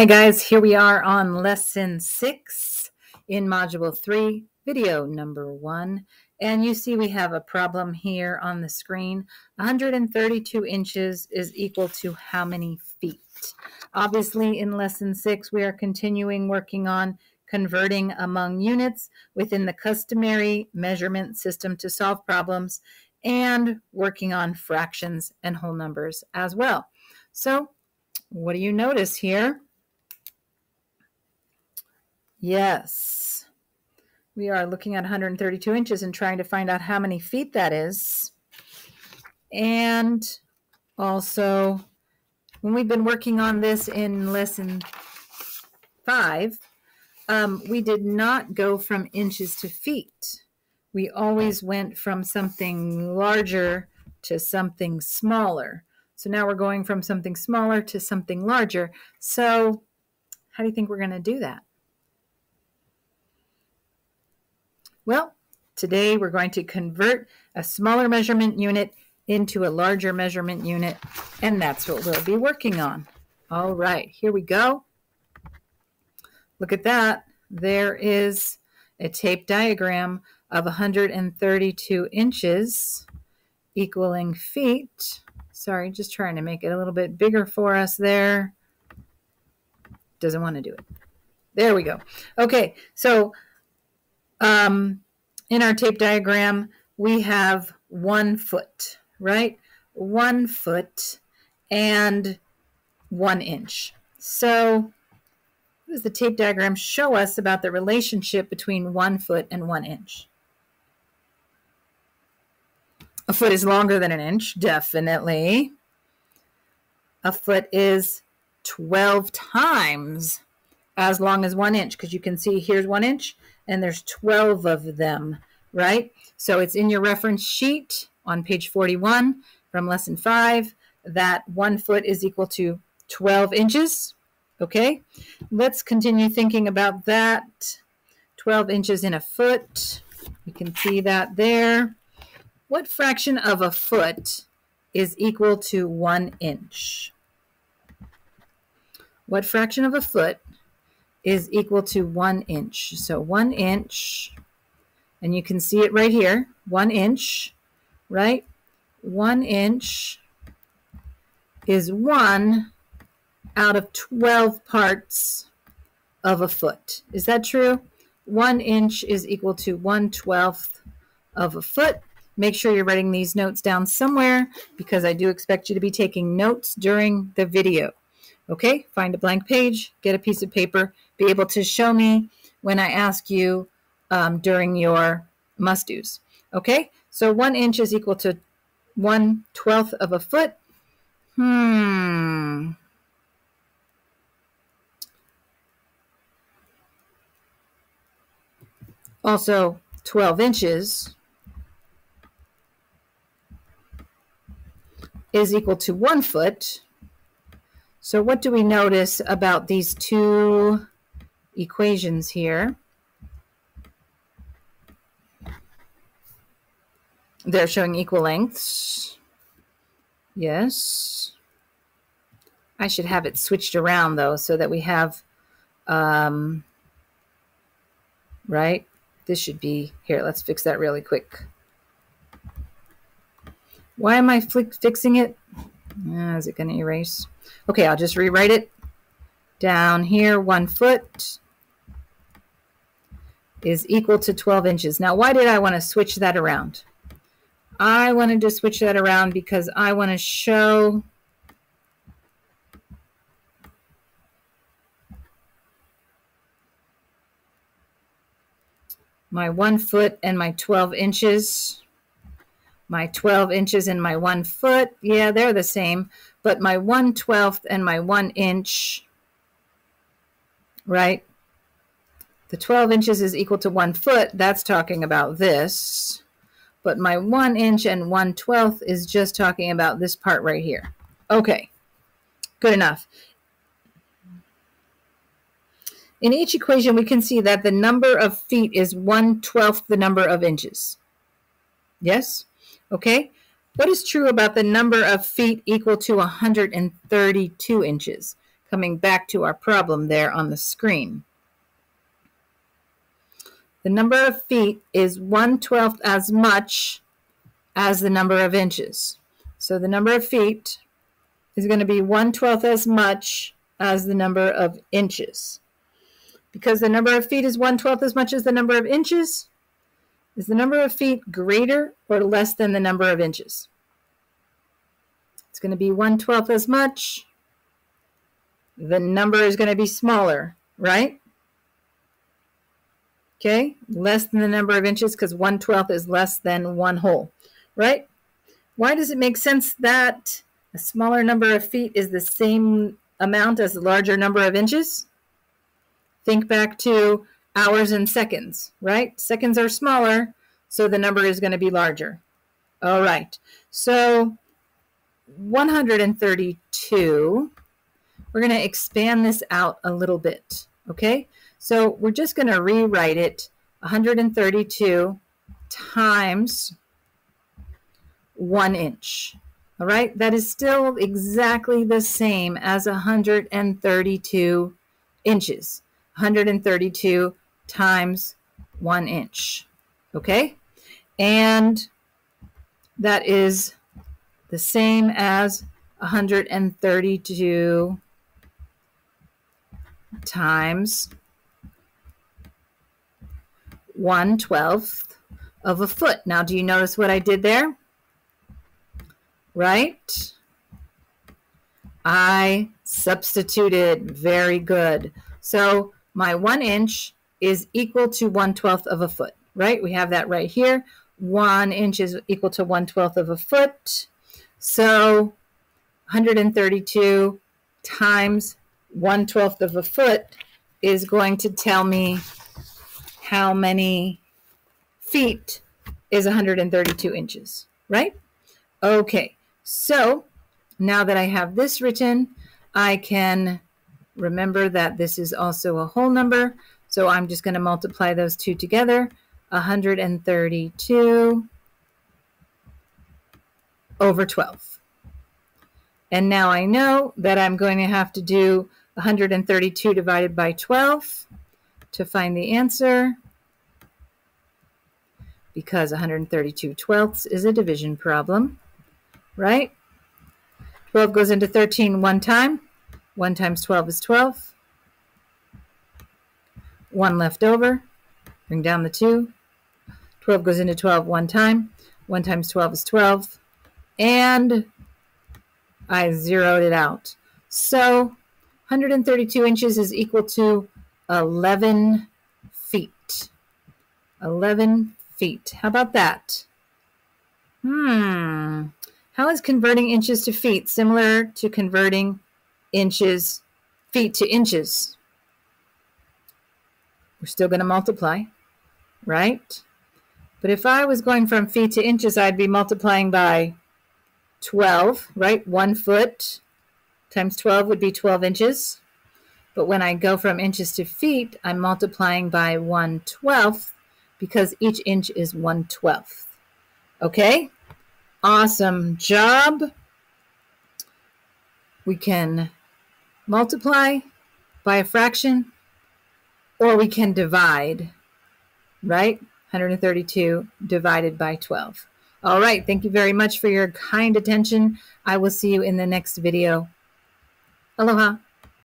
Hey guys, here we are on lesson six in module three, video number one. And you see we have a problem here on the screen. 132 inches is equal to how many feet? Obviously, in lesson six, we are continuing working on converting among units within the customary measurement system to solve problems and working on fractions and whole numbers as well. So what do you notice here? Yes. We are looking at 132 inches and trying to find out how many feet that is. And also, when we've been working on this in lesson five, um, we did not go from inches to feet. We always went from something larger to something smaller. So now we're going from something smaller to something larger. So how do you think we're going to do that? Well, today we're going to convert a smaller measurement unit into a larger measurement unit, and that's what we'll be working on. All right, here we go. Look at that. There is a tape diagram of 132 inches equaling feet. Sorry, just trying to make it a little bit bigger for us there. Doesn't want to do it. There we go. Okay, so um, in our tape diagram, we have one foot, right? One foot and one inch. So what does the tape diagram show us about the relationship between one foot and one inch? A foot is longer than an inch, definitely. A foot is 12 times as long as one inch because you can see here's one inch and there's 12 of them, right? So it's in your reference sheet on page 41 from lesson five that one foot is equal to 12 inches. Okay, let's continue thinking about that. 12 inches in a foot. You can see that there. What fraction of a foot is equal to one inch? What fraction of a foot is equal to one inch. So one inch, and you can see it right here, one inch, right? One inch is one out of 12 parts of a foot. Is that true? One inch is equal to one twelfth of a foot. Make sure you're writing these notes down somewhere because I do expect you to be taking notes during the video. Okay, find a blank page, get a piece of paper, be able to show me when I ask you um, during your must-dos. Okay, so one inch is equal to one twelfth of a foot. Hmm. Also, 12 inches is equal to one foot. So what do we notice about these two equations here? They're showing equal lengths. Yes. I should have it switched around though so that we have, um, right? This should be, here, let's fix that really quick. Why am I fixing it? Uh, is it going to erase? Okay, I'll just rewrite it. Down here, one foot is equal to 12 inches. Now, why did I want to switch that around? I wanted to switch that around because I want to show my one foot and my 12 inches my 12 inches and my one foot, yeah, they're the same, but my 1 12th and my 1 inch, right? The 12 inches is equal to 1 foot. That's talking about this. But my 1 inch and 1 12th is just talking about this part right here. Okay, good enough. In each equation, we can see that the number of feet is 1 12th the number of inches. Yes? Okay, what is true about the number of feet equal to 132 inches? Coming back to our problem there on the screen. The number of feet is 1 12th as much as the number of inches. So the number of feet is going to be 1 12th as much as the number of inches. Because the number of feet is 1 12th as much as the number of inches, is the number of feet greater or less than the number of inches? It's going to be 1 12th as much. The number is going to be smaller, right? Okay, less than the number of inches because 1 12th is less than one whole, right? Why does it make sense that a smaller number of feet is the same amount as a larger number of inches? Think back to hours and seconds, right? Seconds are smaller, so the number is going to be larger. All right, so 132, we're going to expand this out a little bit, okay? So we're just going to rewrite it 132 times one inch. All right, that is still exactly the same as 132 inches. 132 times one inch. Okay, and that is the same as 132 times 1 12th of a foot. Now, do you notice what I did there? Right? I substituted. Very good. So my one inch is equal to 1 12th of a foot, right? We have that right here. One inch is equal to 1 12th of a foot. So 132 times 1 12th of a foot is going to tell me how many feet is 132 inches, right? Okay, so now that I have this written, I can remember that this is also a whole number. So I'm just going to multiply those two together. 132 over 12. And now I know that I'm going to have to do 132 divided by 12 to find the answer because 132 twelfths is a division problem, right? 12 goes into 13 one time. 1 times 12 is 12. 1 left over. Bring down the 2. 12 goes into 12 one time. 1 times 12 is 12. And I zeroed it out. So 132 inches is equal to 11 feet. 11 feet. How about that? Hmm. How is converting inches to feet similar to converting inches, feet to inches? We're still going to multiply, right? But if I was going from feet to inches, I'd be multiplying by 12, right? One foot times 12 would be 12 inches. But when I go from inches to feet, I'm multiplying by 1 12th because each inch is 1 12th. Okay? Awesome job. We can multiply by a fraction or we can divide, right? 132 divided by 12. All right. Thank you very much for your kind attention. I will see you in the next video. 能懂吗